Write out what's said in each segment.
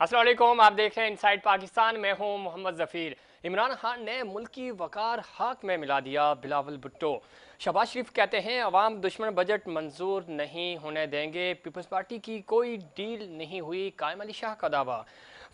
असलम आप देख रहे हैं इनसाइड पाकिस्तान मैं हूँ मोहम्मद जफ़ीर। इमरान खान ने मुल्की वकार हाक में मिला दिया बिलावल भुट्टो। शबाज शरीफ कहते हैं अवाम दुश्मन बजट मंजूर नहीं होने देंगे। पीपल्स पार्टी की कोई डील नहीं हुई, कायम अली शाह का दावा।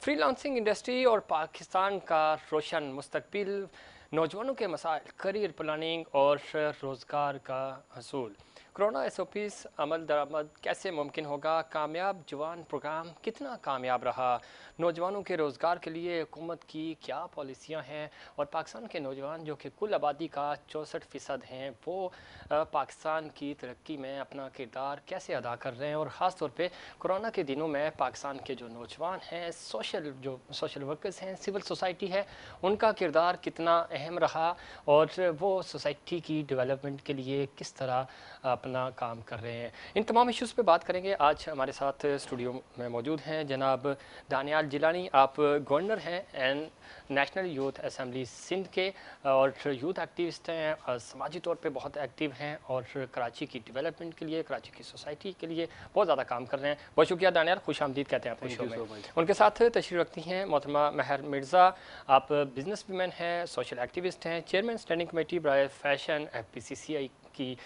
फ्री लांसिंग इंडस्ट्री और पाकिस्तान का रोशन मुस्तबिल नौजवानों के मसाइल, करियर प्लानिंग और रोज़गार का हसूल। कोरोना एस ओ पीस अमल दरामद कैसे मुमकिन होगा? कामयाब जवान प्रोग्राम कितना कामयाब रहा? नौजवानों के रोज़गार के लिए हुकूमत की क्या पॉलिसियाँ हैं? और पाकिस्तान के नौजवान जो कि कुल आबादी का चौंसठ फ़ीसद हैं, वो पाकिस्तान की तरक्की में अपना किरदार कैसे अदा कर रहे हैं? और ख़ास तौर पे कोरोना के दिनों में पाकिस्तान के जो नौजवान हैं, सोशल, जो सोशल वर्कर्स हैं, सिविल सोसाइटी है, उनका किरदार कितना अहम रहा? और वो सोसाइटी की डेवलपमेंट के लिए किस तरह अपना काम कर रहे हैं। इन तमाम इश्यूज़ पे बात करेंगे। आज हमारे साथ स्टूडियो में मौजूद हैं जनाब दानियाल जिलानी। आप गवर्नर हैं and national youth assembly Sindh के और यूथ एक्टिविस्ट हैं समाजी तौर पे बहुत एक्टिव हैं और कराची की डेवलपमेंट के लिए कराची की सोसाइटी के लिए बहुत ज़्यादा काम कर रहे हैं। बहुत शुक्रिया दानियाल खुश आमदीद कहते हैं अपने शो में। उनके साथ तशरी रखती हैं मोहतरमा महर मिर्ज़ा। आप बिज़नेस वूमेन हैं सोशल एक्टिविस्ट हैं चेयरमैन स्टैंडिंग कमेटी बरए fashion F P C C I की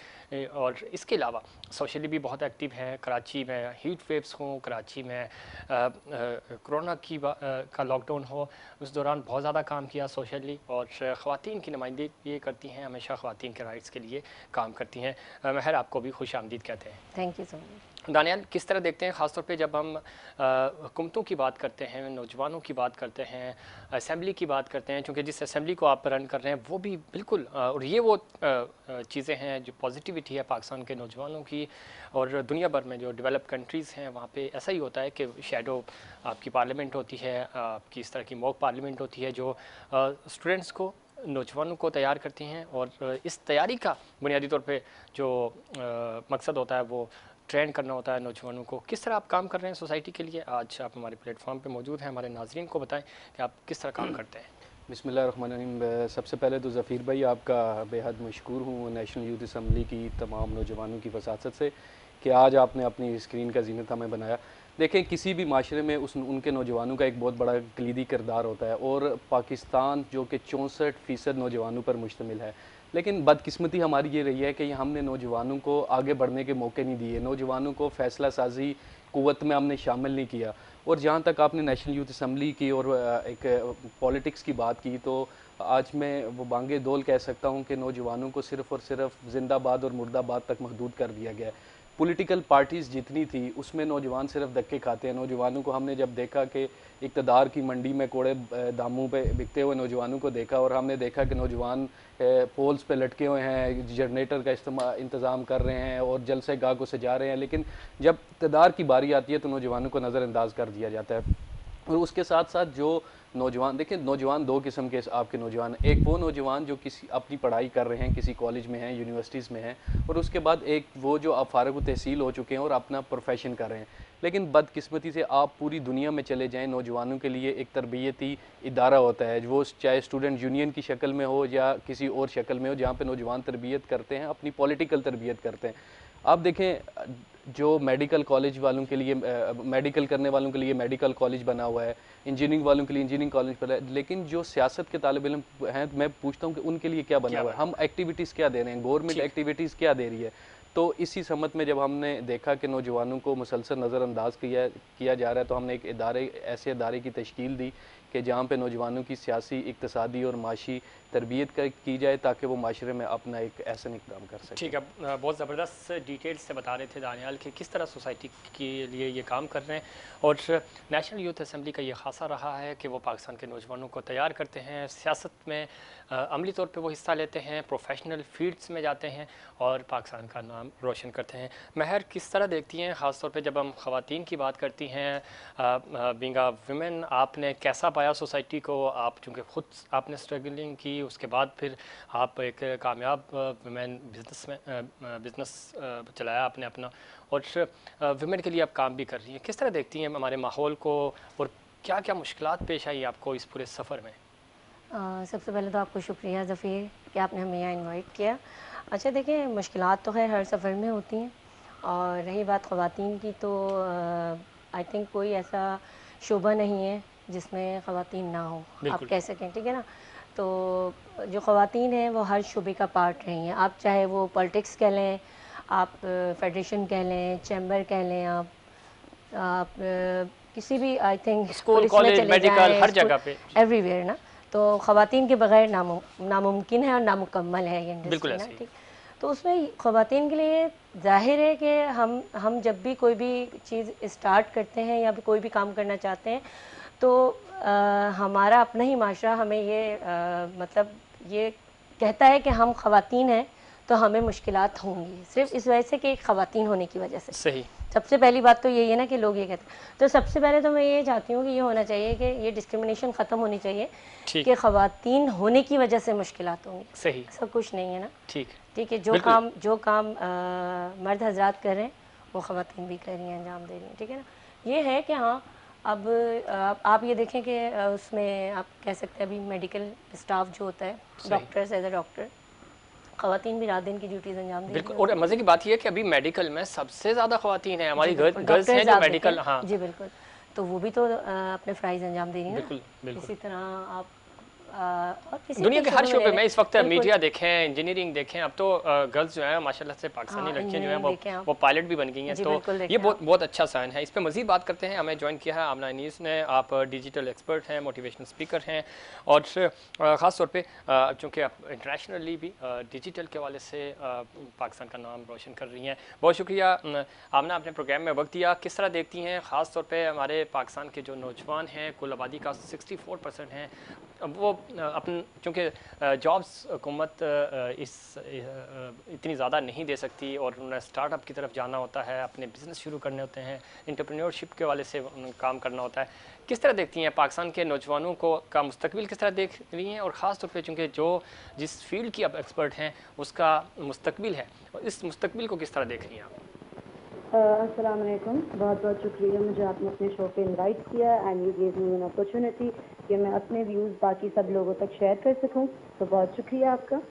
और इसके अलावा सोशली भी बहुत एक्टिव हैं। कराची में हीट वेव्स हों कराची में कोरोना की आ, का लॉकडाउन हो उस दौरान बहुत ज़्यादा काम किया सोशली और ख़वान की नुमाइंदी ये करती हैं हमेशा ख़वान के राइट्स के लिए काम करती हैं। महर आपको भी खुश आमदीद कहते हैं। Thank you so much Daniyal, किस तरह देखते हैं ख़ासतौर पे जब हम हुकूमतों की बात करते हैं, नौजवानों की बात करते हैं असम्बली की बात करते हैं, क्योंकि जिस असम्बली को आप रन कर रहे हैं, वो भी बिल्कुल और ये वो चीज़ें हैं जो पॉजिटिविटी है पाकिस्तान के नौजवानों की और दुनिया भर में जो डेवलप कंट्रीज़ हैं, वहाँ पर ऐसा ही होता है कि शेडो आपकी पार्लियामेंट होती है, आपकी इस तरह की मॉक पार्लियामेंट होती है जो स्टूडेंट्स को नौजवानों को तैयार करती हैं और इस तैयारी का बुनियादी तौर पे जो मकसद होता है वो ट्रेंड करना होता है नौजवानों को। किस तरह आप काम कर रहे हैं सोसाइटी के लिए? आज आप हमारे प्लेटफॉर्म पे मौजूद हैं, हमारे नाजरन को बताएँ कि आप किस तरह काम करते हैं। बिसमीम सबसे पहले तो ज़फ़ीर भाई, आपका बेहद मशहूर हूँ नेशनल यूथ असम्बली की तमाम नौजवानों की वसात से कि आज आपने अपनी स्क्रीन का जीनत हमें बनाया। देखें, किसी भी माशरे में उस, उनके नौजवानों का एक बहुत बड़ा कलीदी किरदार होता है और पाकिस्तान जो कि चौंसठ फ़ीसद नौजवानों पर मुश्तमिल है। लेकिन बदकिस्मती हमारी ये रही है कि हमने नौजवानों को आगे बढ़ने के मौके नहीं दिए, नौजवानों को फ़ैसला साजी क़वत में हमने शामिल नहीं किया। और जहाँ तक आपने नेशनल यूथ असम्बली की और एक पॉलिटिक्स की बात की तो आज मैं वो बांगे दोल कह सकता हूँ कि नौजवानों को सिर्फ़ और सिर्फ़ जिंदाबाद और मुर्दाबाद तक महदूद कर दिया गया है। पॉलिटिकल पार्टीज़ जितनी थी, उसमें नौजवान सिर्फ़ धक्के खाते हैं। नौजवानों को हमने जब देखा कि इकतदार की मंडी में कोड़े दामों पे बिकते हुए नौजवानों को देखा और हमने देखा कि नौजवान पोल्स पे लटके हुए हैं, जनरेटर का इस्तेमाल इंतज़ाम कर रहे हैं और जल से गाह को सजा रहे हैं। लेकिन जब इकतदार की बारी आती है तो नौजवानों को नज़रअंदाज कर दिया जाता है। और उसके साथ साथ जो नौजवान, देखिए नौजवान दो किस्म के आपके नौजवान एक वो नौजवान जो किसी, अपनी पढ़ाई कर रहे हैं, किसी कॉलेज में हैं यूनिवर्सिटीज़ में हैं, और उसके बाद एक वो जो आप फ़ारग तहसील हो चुके हैं और अपना प्रोफेशन कर रहे हैं। लेकिन बदकिस्मती से आप पूरी दुनिया में चले जाएँ, नौजवानों के लिए एक तरबियती इदारा होता है। वो चाहे स्टूडेंट यूनियन की शक्ल में हो या किसी और शक्ल में हो, जहाँ पर नौजवान तरबियत करते हैं, अपनी पॉलिटिकल तरबियत करते हैं। आप देखें जो मेडिकल कॉलेज वालों के लिए मेडिकल करने वालों के लिए मेडिकल कॉलेज बना हुआ है इंजीनियरिंग वालों के लिए इंजीनियरिंग कॉलेज बना है लेकिन जो सियासत के तालब इलम हैं मैं पूछता हूँ कि उनके लिए क्या बना हुआ है? हम एक्टिविटीज़ क्या दे रहे हैं? गवर्नमेंट एक्टिविटीज़ क्या दे रही है? तो इसी समत में जब हमने देखा कि नौजवानों को मुसलसल नज़रअंदाज किया किया जा रहा है तो हमने एक इदारे ऐसे इदारे की तश्कील दी कि जहाँ पे नौजवानों की सियासी, इकतसादी और माशी तरबियत की जाए ताकि वो माशरे में अपना एक ऐसा इकदाम कर सकें। ठीक है बहुत ज़बरदस्त डिटेल से बता रहे थे दानियाल कि किस तरह सोसाइटी के लिए ये काम कर रहे हैं और नेशनल यूथ असम्बली का ये खासा रहा है कि वो पाकिस्तान के नौजवानों को तैयार करते हैं, सियासत में अमली तौर पर वो हिस्सा लेते हैं, प्रोफेशनल फील्ड्स में जाते हैं और पाकिस्तान का नाम रोशन करते हैं। महर किस तरह देखती हैं, ख़ासतौर पर जब हम ख़वान की बात करती हैं बिंगा वमेन, आपने कैसा पाया सोसाइटी को, आप चूँकि ख़ुद आपने स्ट्रगलिंग की, उसके बाद फिर आप एक कामयाब वमेन बिज़नेस में बिज़नेस चलाया आपने अपना। और वमेन के लिए आप काम भी कर रही हैं। किस तरह देखती हैं हमारे माहौल को, और क्या क्या मुश्किल पेश आई आपको इस पूरे सफ़र में? सबसे पहले तो आपको शुक्रिया ज़फ़ीर कि आपने हमें यहाँ इन्वाइट किया। अच्छा देखिए मुश्किल तो है हर सफ़र में होती हैं। और रही बात ख़वान की तो आई थिंक कोई ऐसा शोबा नहीं है जिसमें ख़वातीन ना हो। आप कह सकें ठीक है ना? तो जो ख़वातीन हैं वो हर शुबे का पार्ट रही हैं। आप चाहे वो पॉलिटिक्स कह लें आप फेडरेशन कह लें चैम्बर कह लें आप आप किसी भी I think school, college, medical, हर जगह पे। एवरीवेयर ना? तो ख़वातीन के बगैर नामुम नामुमकिन है और नामुकम्मल है ये इंडस्ट्री ना? ठीक। तो उसमें ख़वातीन के लिए ज़ाहिर है कि हम हम जब भी कोई भी चीज़ स्टार्ट करते हैं या कोई भी काम करना चाहते हैं तो आ, हमारा अपना ही माशरा हमें ये आ, मतलब ये कहता है कि हम ख़वातीन हैं तो हमें मुश्किल होंगी। सिर्फ़ इस वजह से कि एक ख़वातीन होने की वजह से। सही। सबसे पहली बात तो यही है ना कि लोग ये कहते हैं। तो सबसे पहले तो मैं ये चाहती हूँ कि ये होना चाहिए कि ये डिस्क्रिमिनेशन ख़त्म होनी चाहिए कि ख़वातीन होने की वजह से मुश्किल होंगी। सही। ऐसा कुछ नहीं है ना। ठीक। ठीक है जो काम जो काम आ, मर्द हजरात कर रहे हैं वो ख़वातीन भी कर रही हैं अंजाम दे रही हैं ठीक है ना। ये है कि हाँ अब आप ये देखें कि उसमें आप कह सकते हैं अभी मेडिकल स्टाफ जो होता है। डॉक्टर्स एज अ डॉक्टर खातन भी रात दिन की ड्यूटीज़ अंजाम दे बिल्कुल और मज़े की बात यह है कि अभी मेडिकल में सबसे ज़्यादा खातन है हमारी। गर्ल्स हैं जो मेडिकल हाँ जी बिल्कुल तो वो भी तो अपने फ्राइज अंजाम दे रही हैं बिल्कुल। इसी तरह आप और किसी दुनिया के हर शोबे में इस वक्त मीडिया देखें इंजीनियरिंग देखें अब तो गर्ल्स जो है माशाल्लाह से पाकिस्तानी हाँ, लड़कियाँ जो हैं वो वो पायलट भी बन गई हैं तो ये बहुत बहुत अच्छा साइन है। इस पर मजीद बात करते हैं। हमें ज्वाइन किया है आमना न्यूज़ ने। आप डिजिटल एक्सपर्ट हैं मोटिवेशनल स्पीकर हैं और ख़ास तौर पर चूँकि आप इंटरनेशनली भी डिजिटल के हवाले से पाकिस्तान का नाम रोशन कर रही हैं। बहुत शुक्रिया आमना आपने प्रोग्राम में वक्त दिया। किस तरह देखती हैं? ख़ास तौर पे हमारे पाकिस्तान के जो नौजवान हैं कुल आबादी का 64 परसेंट हैं। वो अपन चूँकि जॉब्स हुकूमत इस इतनी ज़्यादा नहीं दे सकती और उन्हें स्टार्टअप की तरफ़ जाना होता है, अपने बिज़नेस शुरू करने होते हैं इंटरप्रेन्योरशिप के वाले से काम करना होता है। किस तरह देखती हैं पाकिस्तान के नौजवानों को का मुस्तबिल किस तरह देख रही हैं? और ख़ास तौर पर चूँकि जो जिस फ़ील्ड की आप एक्सपर्ट हैं, उसका मुस्तबिल है, और इस मुस्तकबिल को किस तरह देख रही हैं आप? वालेकुम। बहुत बहुत शुक्रिया, मुझे आपने अपने शो पे इनवाइट किया and you gave me an opportunity कि मैं अपने व्यूज़ बाकी सब लोगों तक शेयर कर सकूँ। तो बहुत शुक्रिया आपका।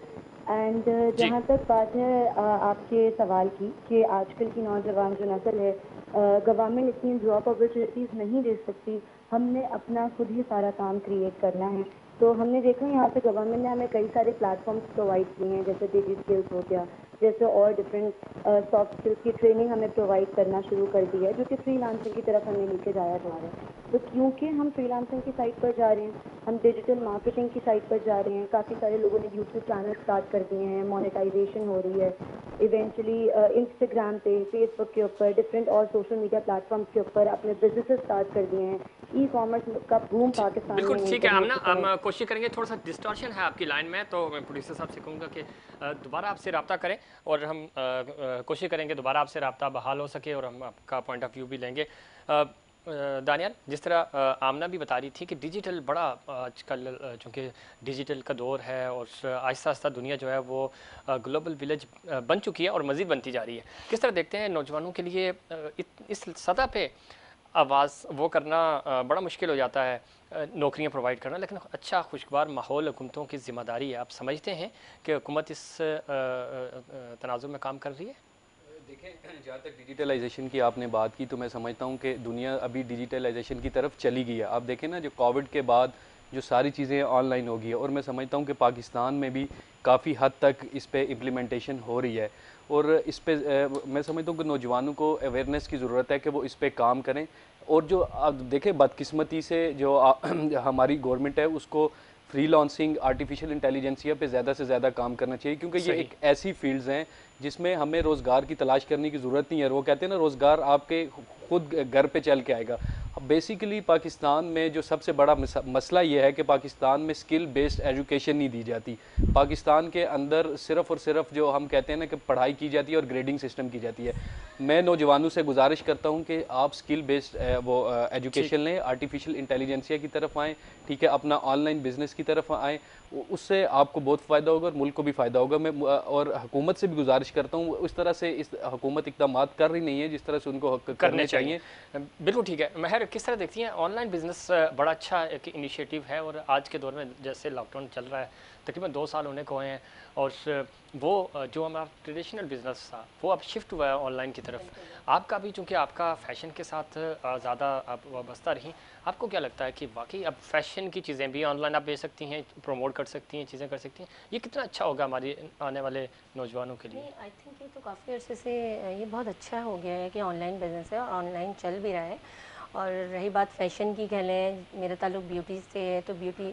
एंड जहाँ तक बात है अ, आपके सवाल की कि आजकल की नौजवान जो नस्ल है गवर्नमेंट इतनी जॉब अपॉर्चुनिटीज़ नहीं दे सकती। हमने अपना खुद ही सारा काम क्रिएट करना है। तो हमने देखा यहाँ पे गवर्नमेंट ने हमें कई सारे प्लेटफॉर्म्स प्रोवाइड किए हैं जैसे डिजी स्किल्स हो गया जैसे और डिफरेंट सॉफ्ट स्किल्स की ट्रेनिंग हमें प्रोवाइड करना शुरू कर दी है जो कि फ्रीलांसिंग की तरफ़ हमें लेके जाया जा रहा है। तो क्योंकि हम फ्रीलांसिंग की साइट पर जा रहे हैं हम डिजिटल मार्केटिंग की साइट पर जा रहे हैं काफ़ी सारे लोगों ने यूट्यूब चैनल स्टार्ट कर दिए हैं मोनेटाइजेशन हो रही है। इवेंचुअली इंस्टाग्राम पे फेसबुक के ऊपर डिफरेंट और सोशल मीडिया प्लेटफॉर्म्स के ऊपर अपने बिज़नेस स्टार्ट कर दिए हैं। ई कॉमर्स का बूम पाकिस्तान बिल्कुल ठीक है हम ना हम कोशिश करेंगे थोड़ा सा डिस्टॉर्शन है आपकी लाइन में तो मैं प्रोड्यूसर साहब से कहूँगा कि दोबारा आपसे रब्ता करें और हम कोशिश करेंगे दोबारा आपसे रब्ता बहाल हो सके और हम आपका पॉइंट ऑफ़ व्यू भी लेंगे। दानियाल, जिस तरह आमना भी बता रही थी कि डिजिटल बड़ा आजकल चूँकि डिजिटल का दौर है और आहिस्ता आहिस्ता दुनिया जो है वो ग्लोबल विलेज बन चुकी है और मज़ीद बनती जा रही है। किस तरह देखते हैं नौजवानों के लिए इस सतह पे आवाज़ वो करना बड़ा मुश्किल हो जाता है नौकरियाँ प्रोवाइड करना? लेकिन अच्छा खुशगवार माहौल हुकूमतों की ज़िम्मेदारी है। आप समझते हैं कि हुकूमत इस तनाज़ुर में काम कर रही है? देखें जहाँ तक डिजिटलाइजेशन की आपने बात की तो मैं समझता हूँ कि दुनिया अभी डिजिटलाइजेशन की तरफ़ चली गई है। आप देखें ना जो कोविड के बाद जो सारी चीज़ें ऑनलाइन हो गई है और मैं समझता हूँ कि पाकिस्तान में भी काफ़ी हद तक इस पर इम्प्लीमेंटेशन हो रही है। और इस पर मैं समझता हूँ कि नौजवानों को अवेयरनेस की ज़रूरत है कि वो इस पर काम करें। और जो आप देखें बदकिस्मती से जो आ, हमारी गवर्नमेंट है उसको फ्री लॉन्सिंग आर्टिफिशियल इंटेलिजेंसिया पे ज़्यादा से ज़्यादा काम करना चाहिए क्योंकि ये एक ऐसी फील्ड्स हैं जिसमें हमें रोज़गार की तलाश करने की ज़रूरत नहीं है। वो कहते हैं ना रोज़गार आपके खुद घर पे चल के आएगा। बेसिकली पाकिस्तान में जो सबसे बड़ा मसला ये है कि पाकिस्तान में स्किल बेस्ड एजुकेशन नहीं दी जाती। पाकिस्तान के अंदर सिर्फ़ और सिर्फ़ जो हम कहते हैं ना कि पढ़ाई की जाती है और ग्रेडिंग सिस्टम की जाती है। मैं नौजवानों से गुजारिश करता हूँ कि आप स्किल बेस्ड वो एजुकेशन लें आर्टिफिशियल इंटेलिजेंसिया की तरफ़ आएँ ठीक है अपना ऑनलाइन बिज़नेस की तरफ़ आएँ। उससे आपको बहुत फ़ायदा होगा और मुल्क को भी फ़ायदा होगा। मैं और हुकूमत से भी गुजारिश करता हूँ उस तरह से इस हुकूमत इकदाम कर रही नहीं है जिस तरह से उनको हक- करने चाहिए। बिल्कुल ठीक है। महर किस तरह देखती हैं? ऑनलाइन बिज़नेस बड़ा अच्छा एक इनिशिएटिव है और आज के दौर में जैसे लॉकडाउन चल रहा है तकरीबन दो साल होने को हैं और वो जो हमारा ट्रेडिशनल बिज़नेस था वो अब शिफ्ट हुआ है ऑनलाइन की तरफ़। आपका भी चूँकि आपका फ़ैशन के साथ ज़्यादा आप वाबस्ता रही आपको क्या लगता है कि वाकई अब फ़ैशन की चीज़ें भी ऑनलाइन आप बेच सकती हैं प्रमोट कर सकती हैं चीज़ें कर सकती हैं। ये कितना अच्छा होगा हमारे आने वाले नौजवानों के लिए। आई थिंक ये तो काफ़ी अर्से से ये बहुत अच्छा हो गया है कि ऑनलाइन बिज़नेस है और ऑनलाइन चल भी रहा है। और रही बात फ़ैशन की कह लें मेरा ताल्लुक ब्यूटी से है तो ब्यूटी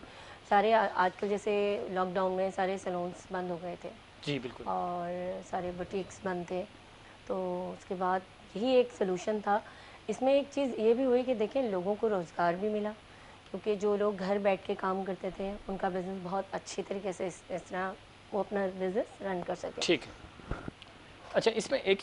सारे आजकल जैसे लॉकडाउन में सारे सलून्स बंद हो गए थे। जी बिल्कुल। और सारे बुटीक्स बंद थे। तो उसके बाद यही एक सोलूशन था। इसमें एक चीज़ ये भी हुई कि देखें लोगों को रोज़गार भी मिला। क्योंकि जो लोग घर बैठ के काम करते थे उनका बिज़नेस बहुत अच्छी तरीके से इस, इस तरह वो अपना बिज़नेस रन कर सके। ठीक है। अच्छा इसमें एक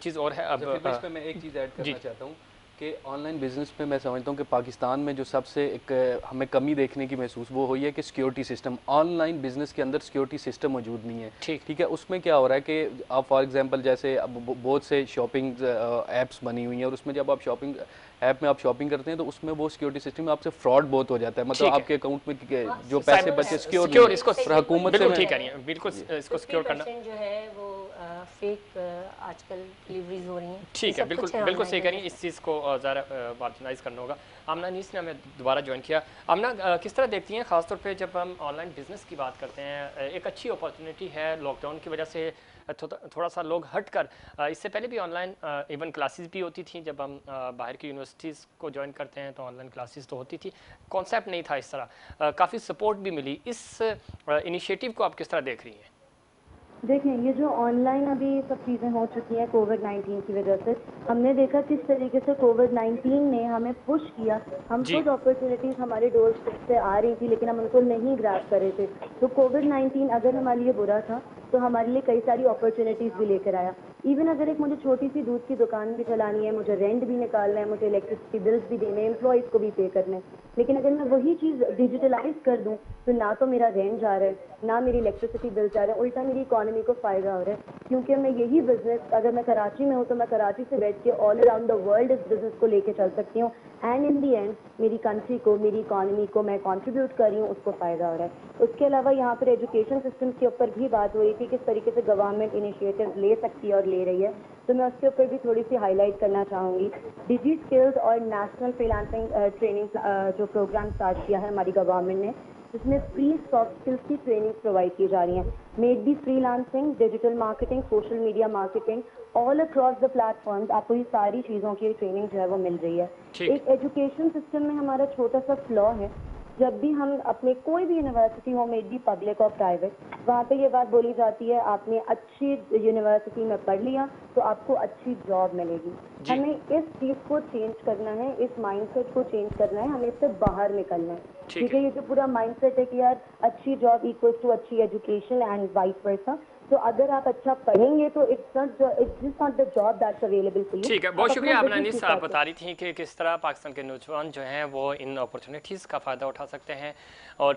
चीज़ और है अब इस मैं एक चीज़ ऐड करना चाहता हूँ कि ऑनलाइन बिज़नेस में मैं समझता हूँ कि पाकिस्तान में जो सबसे एक हमें कमी देखने की महसूस वो हुई है कि सिक्योरिटी सिस्टम ऑनलाइन बिज़नेस के अंदर सिक्योरिटी सिस्टम मौजूद नहीं है। ठीक। ठीक है उसमें क्या हो रहा है कि आप फॉर एग्जांपल जैसे अब बहुत से शॉपिंग ऐप्स बनी हुई हैं और उसमें जब आप शॉपिंग ऐप में आप शॉपिंग करते हैं तो उसमें वो सिक्योरिटी सिस्टम में आपसे फ्रॉड बहुत हो जाता है। मतलब आपके अकाउंट में हाँ, जो पैसे बचे सिक्योर इसको हुकूमत से ठीक करिए बिल्कुल इसको सिक्योर करना। जो है वो फेक आजकल डिलीवरीज हो रही हैं। ठीक है बिल्कुल बिल्कुल सही करिए इस चीज़ को ज़रा मार्जिनाइज करना होगा। आमना नीस ने हमें दोबारा ज्वाइन किया। आमना किस तरह देखती हैं? खासतौर पे जब हम ऑनलाइन बिज़नेस की बात करते हैं एक अच्छी अपॉर्चुनिटी है लॉकडाउन की वजह से थोड़ा सा लोग हट कर इससे पहले भी ऑनलाइन इवन क्लासेस भी होती थी। जब हम बाहर की यूनिवर्सिटीज़ को ज्वाइन करते हैं तो ऑनलाइन क्लासेस तो होती थी। कॉन्सेप्ट नहीं था इस तरह। काफ़ी सपोर्ट भी मिली। इस इनिशिएटिव को आप किस तरह देख रही हैं? देखें ये जो ऑनलाइन अभी सब चीज़ें हो चुकी हैं कोविड 19 की वजह से हमने देखा किस तरीके से कोविड 19 ने हमें पुश किया। हम खुद अपॉर्चुनिटीज़ हमारे डोर से आ रही थी लेकिन हम उनको नहीं ग्रास कर रहे थे। तो कोविड 19 अगर हमारे लिए बुरा था तो हमारे लिए कई सारी अपॉर्चुनिटीज़ भी लेकर आया। इवन अगर एक मुझे छोटी सी दूध की दुकान भी चलानी है, मुझे रेंट भी निकालना है, मुझे इलेक्ट्रिसिटी बिल्स भी देने हैं एम्प्लॉयज़ को भी पे करना है। लेकिन अगर मैं वही चीज़ डिजिटलाइज कर दूँ तो ना तो मेरा रेंट जा रहा है ना मेरी इलेक्ट्रिसिटी बिल जा रहा है, उल्टा मेरी इकोनॉमी को फ़ायदा हो रहा है। क्योंकि मैं यही बिज़नेस अगर मैं कराची में हूँ तो मैं कराची से बैठ के ऑल अराउंड द वर्ल्ड इस बिज़नेस को लेके चल सकती हूँ। एंड इन दी एंड मेरी कंट्री को, मेरी इकॉनमी को मैं कंट्रीब्यूट कर रही हूँ, उसको फ़ायदा हो रहा है। उसके अलावा यहाँ पर एजुकेशन सिस्टम के ऊपर भी बात हो रही थी किस तरीके से गवर्नमेंट इनिशिएटिव ले सकती है और ले रही है। तो मैं उसके ऊपर भी थोड़ी सी हाईलाइट करना चाहूँगी। डिजी स्किल्स और नेशनल फ्रीलांसिंग ट्रेनिंग जो प्रोग्राम स्टार्ट किया है हमारी गवर्नमेंट ने जिसमें फ्री सॉफ्ट स्किल्स की ट्रेनिंग प्रोवाइड की जा रही है। Maybe freelancing digital marketing social media marketing all across the platform आपको ये सारी चीज़ों की ट्रेनिंग जो है वो मिल रही है। एक एजुकेशन सिस्टम में हमारा छोटा सा फ्लॉ है। जब भी हम अपने कोई भी यूनिवर्सिटी हो मेड बी पब्लिक और प्राइवेट वहाँ पे ये बात बोली जाती है आपने अच्छी यूनिवर्सिटी में पढ़ लिया तो आपको अच्छी जॉब मिलेगी। हमें इस चीज़ को चेंज करना है इस माइंडसेट को चेंज करना है हमें इससे बाहर निकलना है। ठीक है। ये जो पूरा माइंडसेट है कि यार अच्छी जॉब इक्वल्स टू अच्छी एजुकेशन एंड वाइस वर्सा तो अगर आप अच्छा पढ़ेंगे तो it's not it's not the job that's available for you ठीक है बहुत शुक्रिया आप अनीस आप बता रही थी कि किस तरह पाकिस्तान के नौजवान जो हैं वो इन अपॉर्चुनिटीज़ का फ़ायदा उठा सकते हैं। और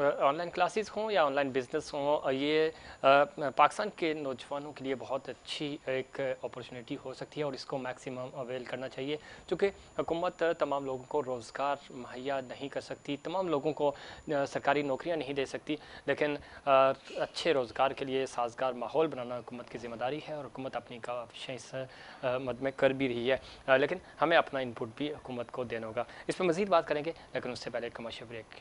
ऑनलाइन क्लासेस हों या ऑनलाइन बिज़नेस हों ये पाकिस्तान के नौजवानों के लिए बहुत अच्छी एक अपॉर्चुनिटी हो सकती है और इसको मैक्सिमम अवेल करना चाहिए। क्योंकि हुकूमत तमाम लोगों को रोज़गार मुहैया नहीं कर सकती तमाम लोगों को सरकारी नौकरियाँ नहीं दे सकती लेकिन अच्छे रोज़गार के लिए साजगार माहौल बनाना हुकूमत की ज़िम्मेदारी है और हुकूमत अपनी काविशें इस मद में कर भी रही है। लेकिन हमें अपना इनपुट भी हुकूमत को देना होगा। इस पर मज़ीद बात करेंगे, लेकिन उससे पहले कमर्शियल ब्रेक